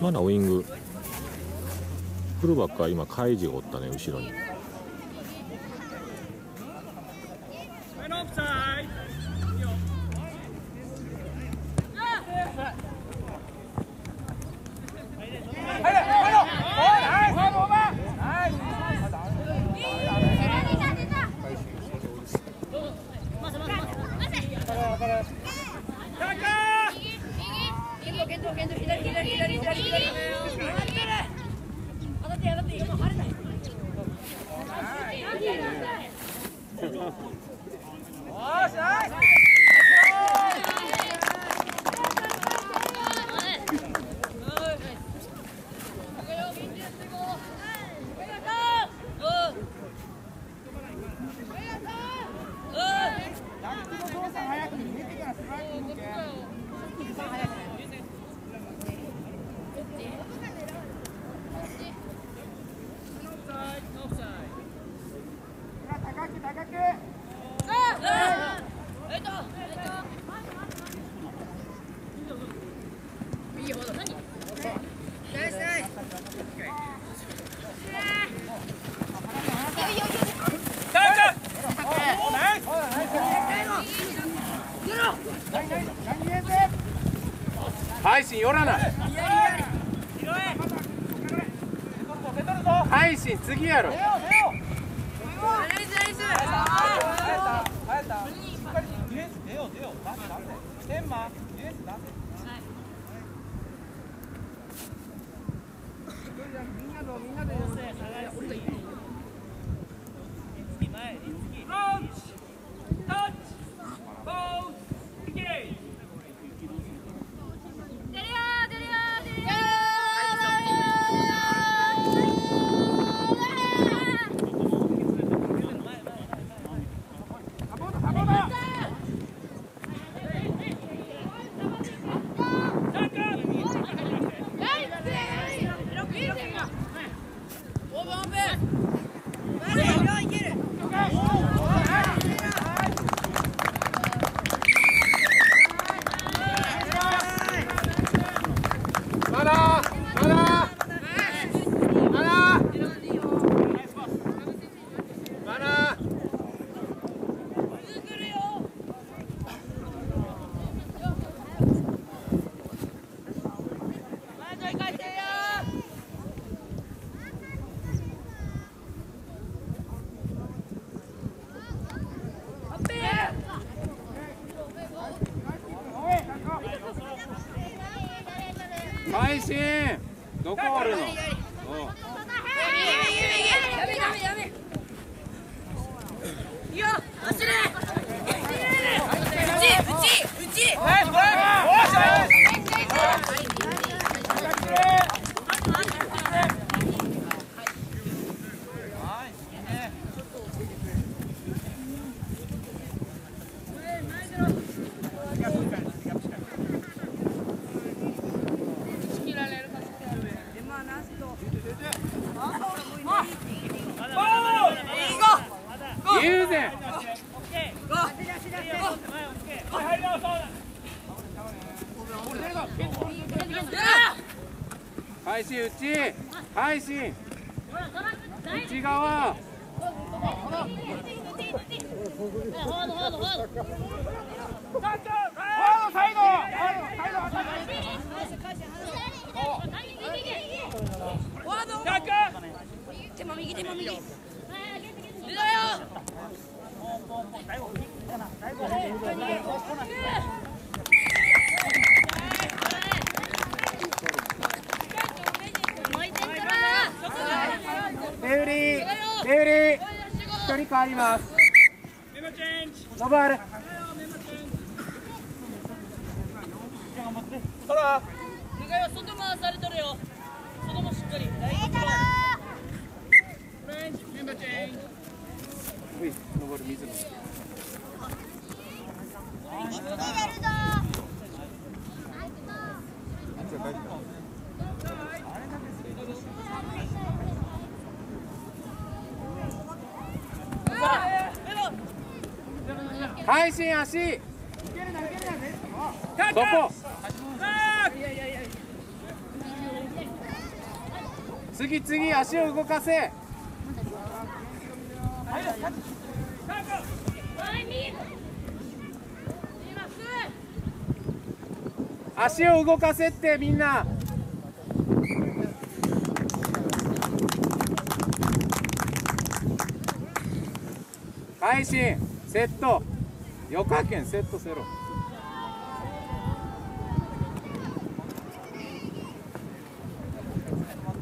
マナウイング。フルバックは今カイジがおったね後ろに配信寄らない。配信次やろまだまだまだまだ配信どこおるのうん友配信内配信内側。手も右手も右トに変わります。ノバールほら。長いは外回されとるよ。外もしっかり。ンチ。メチェンジ。上る水会心足。そこ。次次足を動かせ。足を動かせってみんな。会心セット横けんセットせろ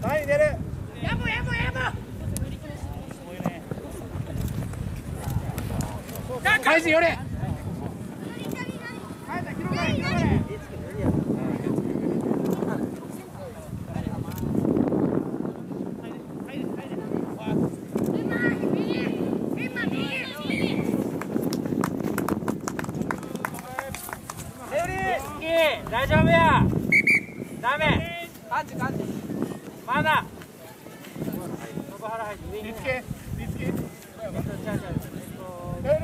はい出る。開始よれ。大丈夫やダメ感じ感じまだそこ腹入って見つけ。見つけ。ちゃうちゃう出る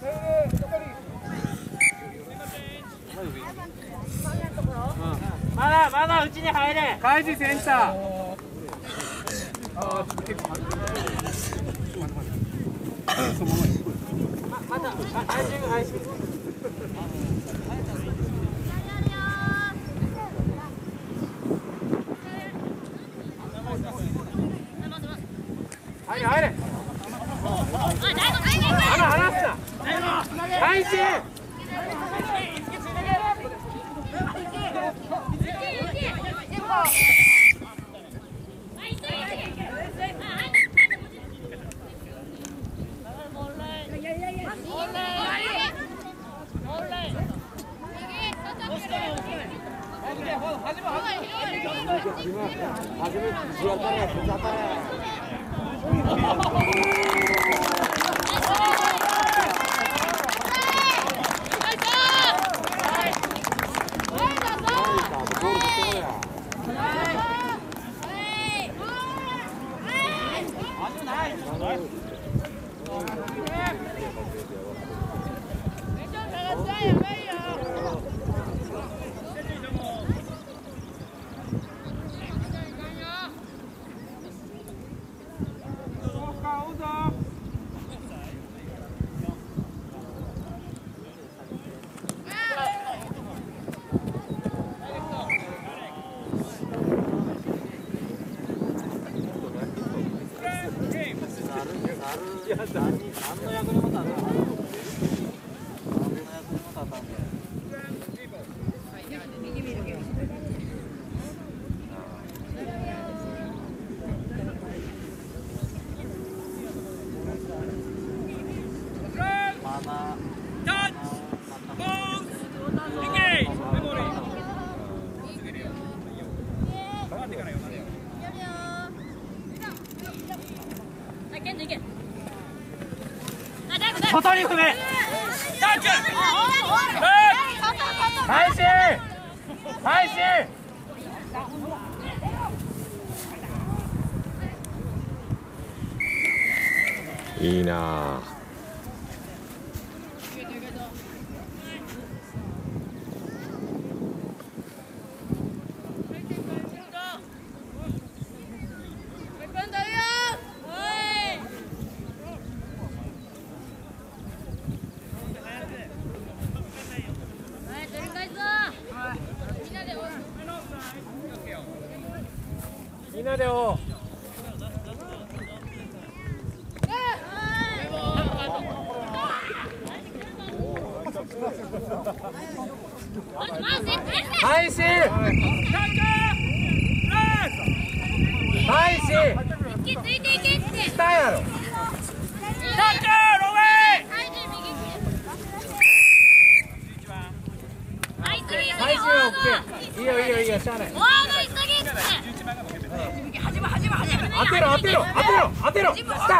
出る残りまだまだうちに入れ開示センタまだあ愛心愛心ー入れ入れ鼻離すな開始 Anlayabiliyor musun? 外に踏め開始開始いいなあみんなでお開 Спасибо.